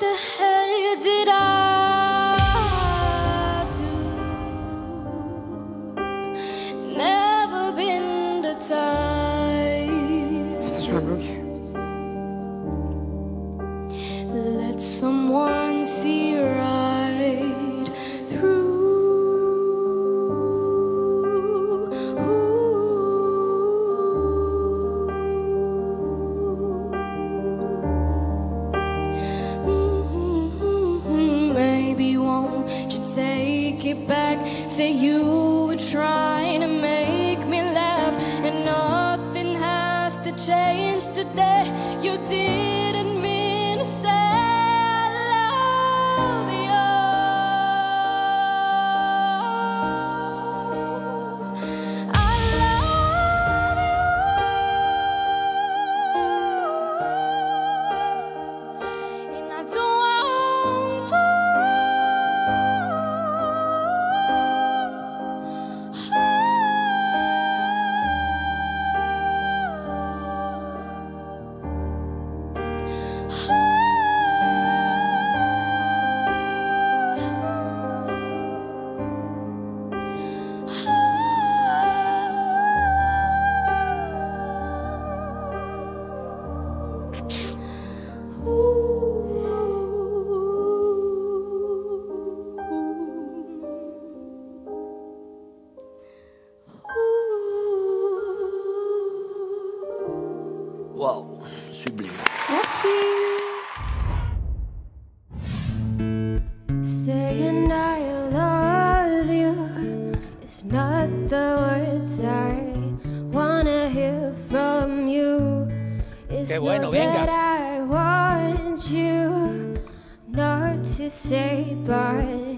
the hell take it back? Say you were trying to make me laugh, and nothing has to change today. You didn't Saying I love you is not the words I wanna hear from you. It's Qué bueno, not venga. that I want you not to say, but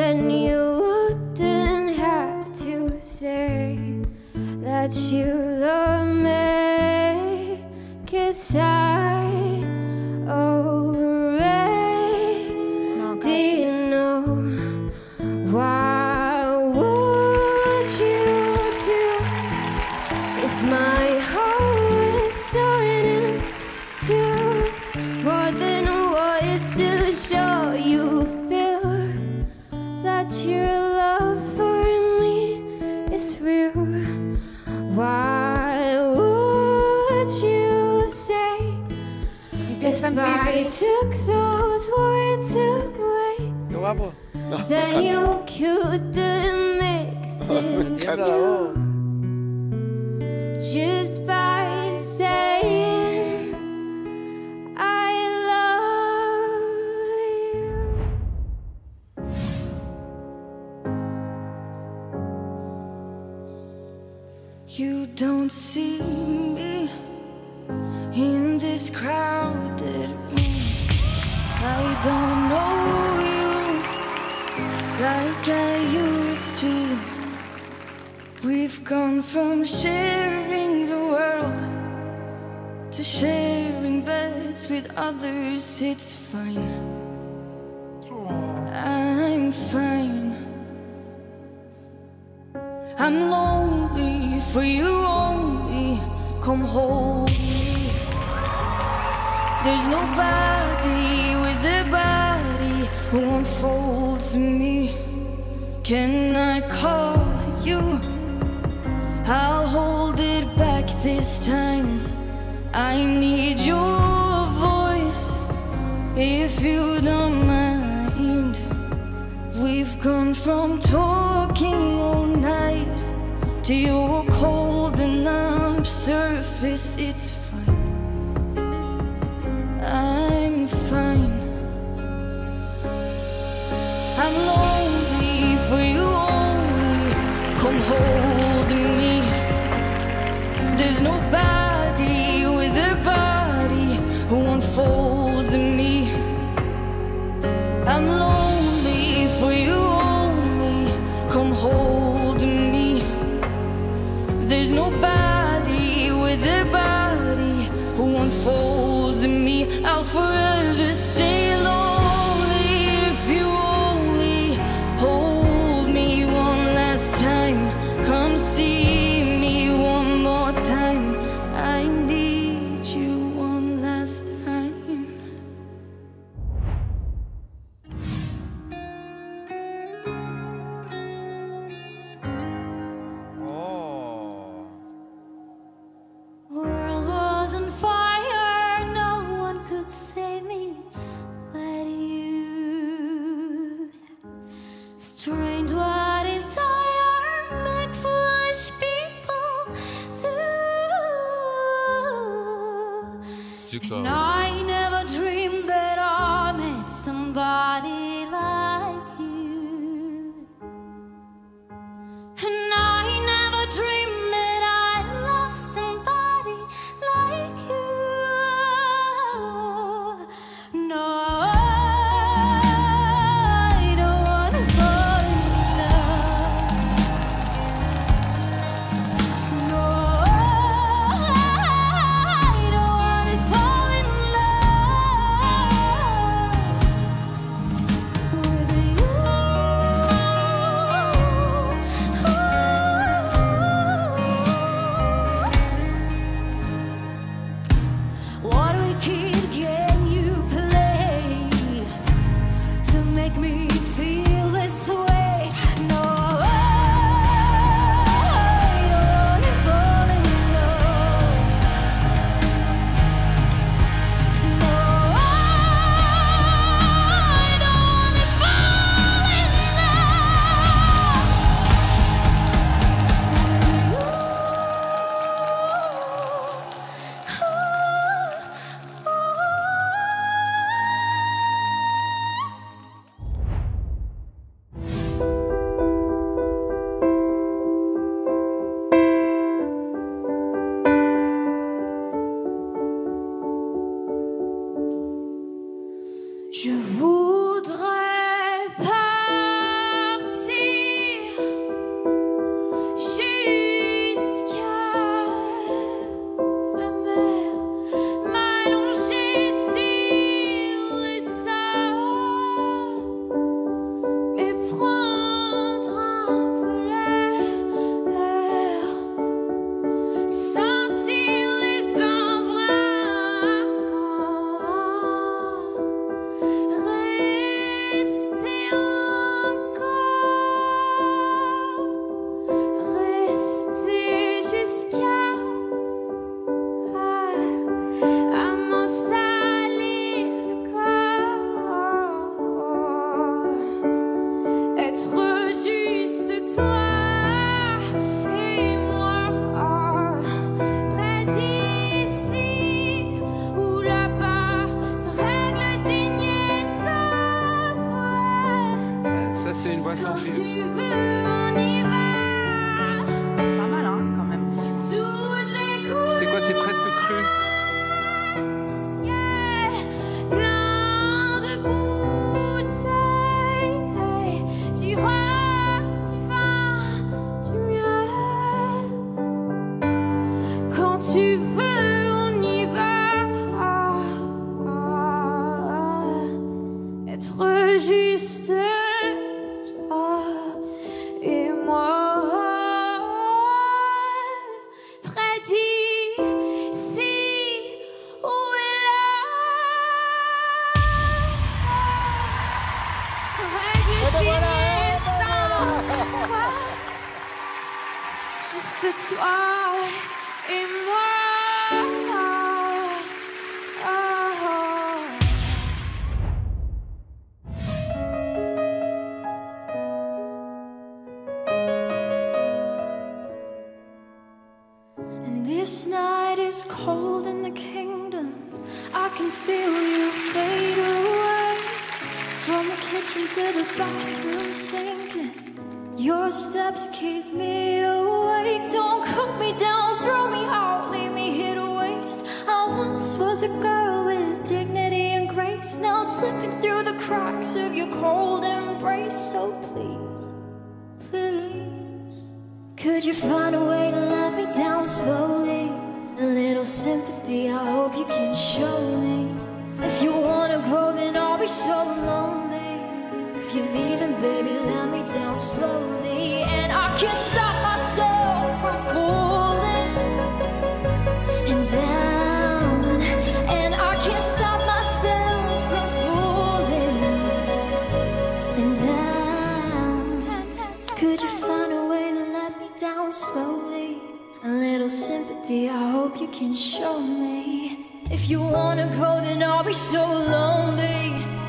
Then you wouldn't have to say that you if I took those words away? Qué guapo. Then you couldn't make things used to. We've gone from sharing the world to sharing beds with others. It's fine. I'm fine. I'm lonely for you only. Come hold me. There's nobody with a body who unfolds me. Can I call you? I'll hold it back this time. I need your voice if you don't mind. We've gone from talking all night to your cold and numb surface. It's fine. I'm fine. I'm lost. And I 你。This night is cold in the kingdom. I can feel you fade away. From the kitchen to the bathroom sinking. Your steps keep me awake. Don't cut me down, throw me out, leave me here to waste. I once was a girl with dignity and grace. Now slipping through the cracks of your cold embrace. So please, please, could you find a way to let me down slowly? You can show me. If you wanna go, then I'll be so lonely. If you're leaving, baby, let me down slowly. And I can't stop myself from falling and down. And I can't stop myself from falling and down. Could you find a way to let me down slowly? A little sympathy, I hope you can show me. You wanna go, then I'll be so lonely.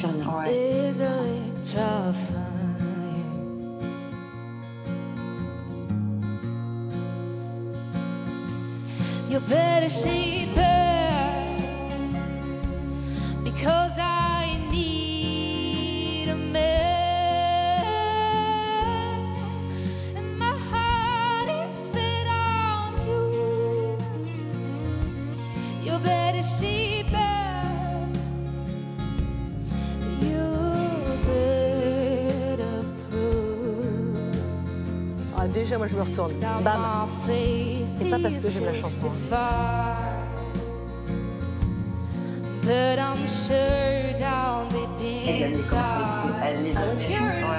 Ça rend super bien. is electrifying. You better shape Déjà, moi, je me retourne. Bam. C'est pas parce que j'aime la chanson, But I'm sure down deep Elle vient de les commencer, elle les a tués. Ouais, ouais,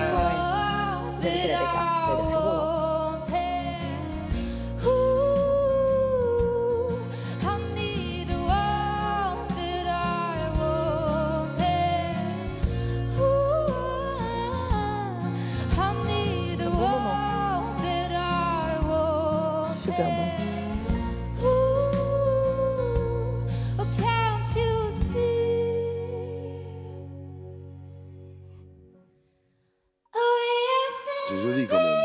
ouais. Fait la là, ça veut dire que c'est bon, hein. C'est joli quand même.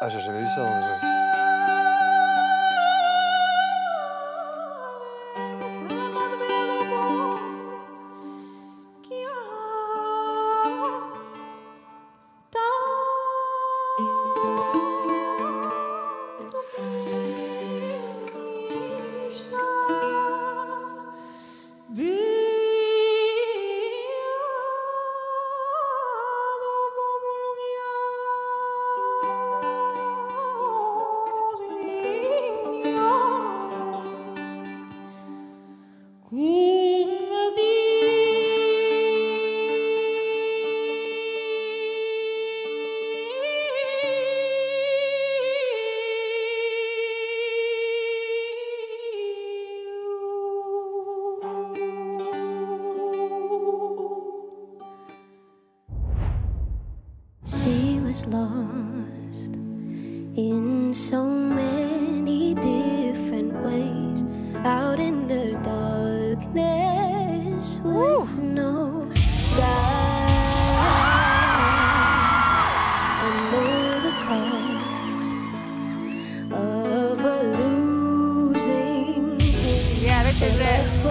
Ah, j'ai jamais vu ça dans les oreilles. Is it?